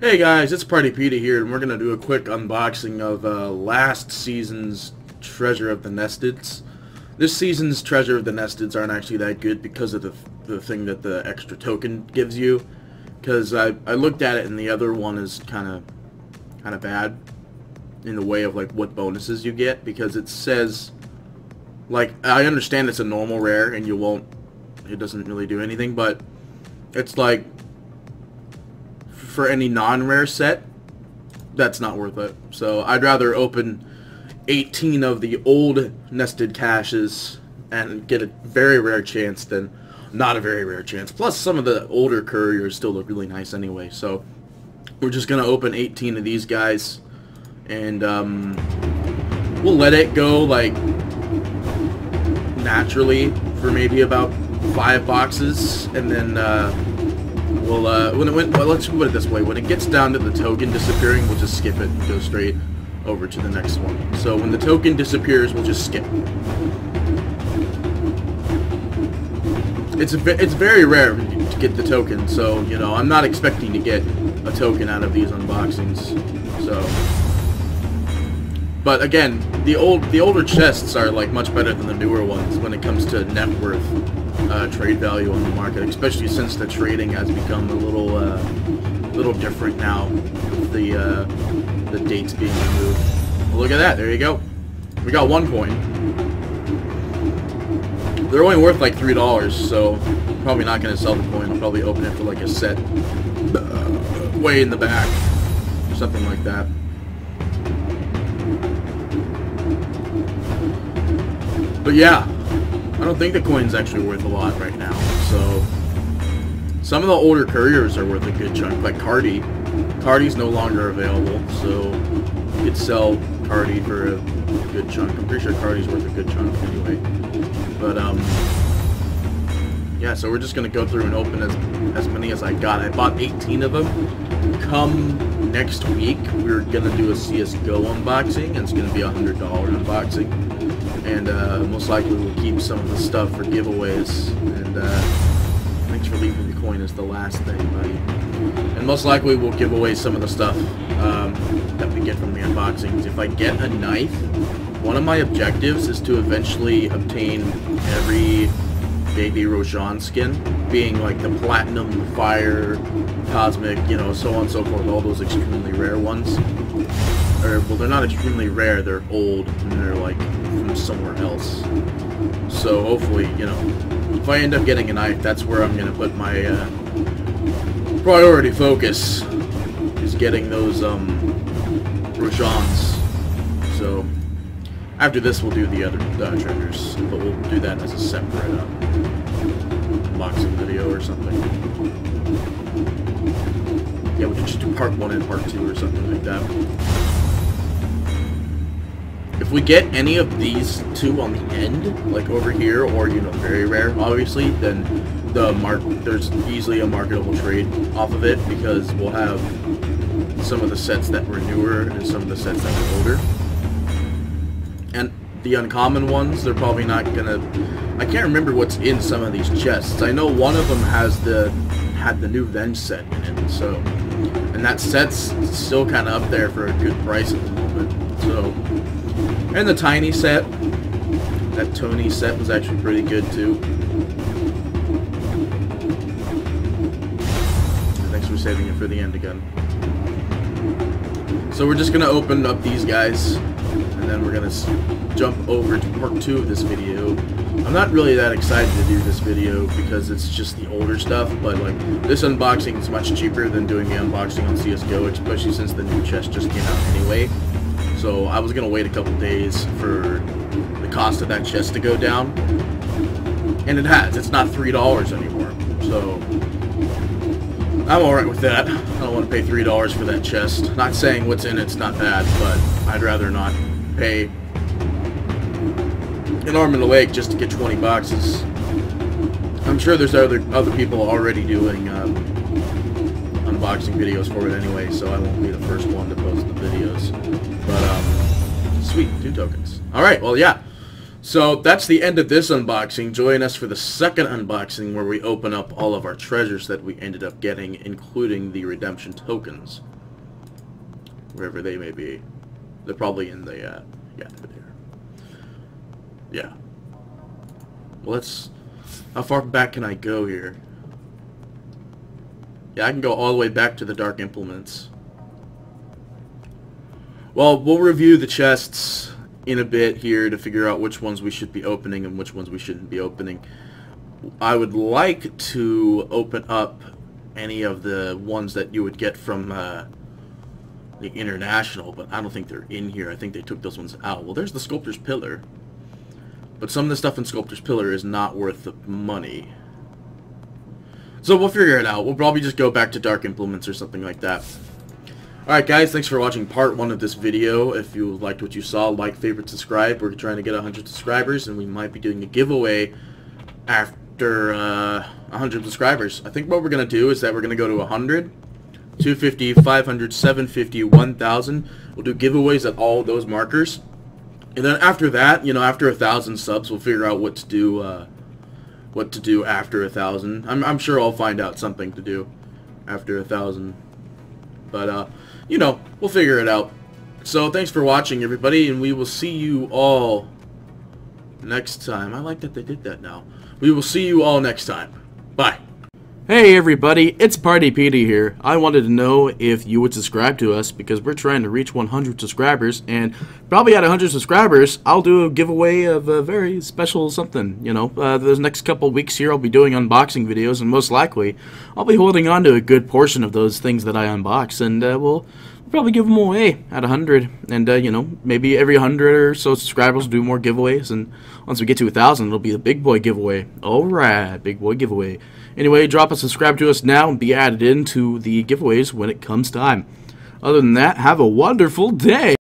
Hey guys, it's Party Peter here, and we're gonna do a quick unboxing of uh, last season's Treasure of the Nesteds. This season's Treasure of the Nesteds aren't actually that good because of the, the thing that the extra token gives you. Because I, I looked at it and the other one is kind of kind of bad in the way of like what bonuses you get because it says like I understand it's a normal rare and you won't it doesn't really do anything but it's like for any non-rare set, that's not worth it. So I'd rather open 18 of the old nested caches and get a very rare chance than not a very rare chance. Plus some of the older couriers still look really nice anyway. So we're just going to open 18 of these guys and um, we'll let it go like naturally for maybe about five boxes and then uh, We'll, uh, when it went, well, let's put it this way. When it gets down to the token disappearing, we'll just skip it and go straight over to the next one. So when the token disappears, we'll just skip. It's, a, it's very rare to get the token, so, you know, I'm not expecting to get a token out of these unboxings. So, but again, the old the older chests are like much better than the newer ones when it comes to net worth uh, trade value on the market, especially since the trading has become a little uh, little different now the uh, the dates being removed. Well, look at that! There you go. We got one coin. They're only worth like three dollars, so probably not going to sell the coin. I'll probably open it for like a set uh, way in the back, something like that. But yeah, I don't think the coin's actually worth a lot right now. So some of the older couriers are worth a good chunk, like Cardi. Cardi's no longer available, so you could sell Cardi for a good chunk. I'm pretty sure Cardi's worth a good chunk anyway. But um, yeah, so we're just gonna go through and open as as many as I got. I bought 18 of them. Come next week, we're gonna do a CS:GO unboxing, and it's gonna be a hundred dollar unboxing and uh, most likely we'll keep some of the stuff for giveaways. And uh, thanks for leaving the coin as the last thing, buddy. And most likely we'll give away some of the stuff um, that we get from the unboxings. If I get a knife, one of my objectives is to eventually obtain every Baby Roshan skin, being like the Platinum, Fire, Cosmic, you know, so on and so forth, all those extremely rare ones. Or, well, they're not extremely rare, they're old, and they're like from somewhere else. So hopefully, you know, if I end up getting a knife, that's where I'm going to put my uh, priority focus, is getting those um. So after this, we'll do the other uh, treasures, but we'll do that as a separate uh, unboxing video or something. Yeah, we can just do part one and part two or something like that. If we get any of these two on the end, like over here, or, you know, very rare, obviously, then the mark there's easily a marketable trade off of it because we'll have some of the sets that were newer and some of the sets that were older. And the uncommon ones, they're probably not gonna... I can't remember what's in some of these chests. I know one of them has the had the new Venge set in it, so... And that set's still kind of up there for a good price at the moment, so... And the tiny set. That Tiny set was actually pretty good too. Thanks for saving it for the end again. So we're just going to open up these guys, and then we're going to jump over to part two of this video. I'm not really that excited to do this video because it's just the older stuff, but like this unboxing is much cheaper than doing the unboxing on CSGO, especially since the new chest just came out anyway. So I was going to wait a couple days for the cost of that chest to go down. And it has. It's not $3 anymore. So I'm alright with that. I don't want to pay $3 for that chest. Not saying what's in it's not bad, but I'd rather not pay an arm and a leg just to get 20 boxes. I'm sure there's other other people already doing um, unboxing videos for it anyway, so I won't be the first one to sweet, two tokens. Alright, well, yeah. So, that's the end of this unboxing. Join us for the second unboxing where we open up all of our treasures that we ended up getting, including the redemption tokens. wherever they may be. They're probably in the, uh, yeah. Yeah. Well, let's, how far back can I go here? Yeah, I can go all the way back to the Dark Implements. Well, we'll review the chests in a bit here to figure out which ones we should be opening and which ones we shouldn't be opening. I would like to open up any of the ones that you would get from uh, the International, but I don't think they're in here. I think they took those ones out. Well, there's the Sculptor's Pillar. But some of the stuff in Sculptor's Pillar is not worth the money. So we'll figure it out. We'll probably just go back to Dark Implements or something like that. Alright guys, thanks for watching part one of this video. If you liked what you saw, like, favorite, subscribe. We're trying to get 100 subscribers, and we might be doing a giveaway after uh, 100 subscribers. I think what we're going to do is that we're going to go to 100, 250, 500, 750, 1,000. We'll do giveaways at all those markers. And then after that, you know, after a thousand subs, we'll figure out what to do, uh, what to do after a thousand. I'm, I'm sure I'll find out something to do after a thousand. But, uh, you know, we'll figure it out. So thanks for watching, everybody, and we will see you all next time. I like that they did that now. We will see you all next time. Bye. Hey everybody, it's Party Petey here. I wanted to know if you would subscribe to us because we're trying to reach 100 subscribers and probably at 100 subscribers I'll do a giveaway of a very special something, you know. Uh, next couple weeks here I'll be doing unboxing videos and most likely I'll be holding on to a good portion of those things that I unbox and uh, we'll probably give them away at 100 and uh, you know maybe every 100 or so subscribers do more giveaways and once we get to a 1000 it'll be the big boy giveaway. All right big boy giveaway. Anyway drop a subscribe to us now and be added into the giveaways when it comes time. Other than that have a wonderful day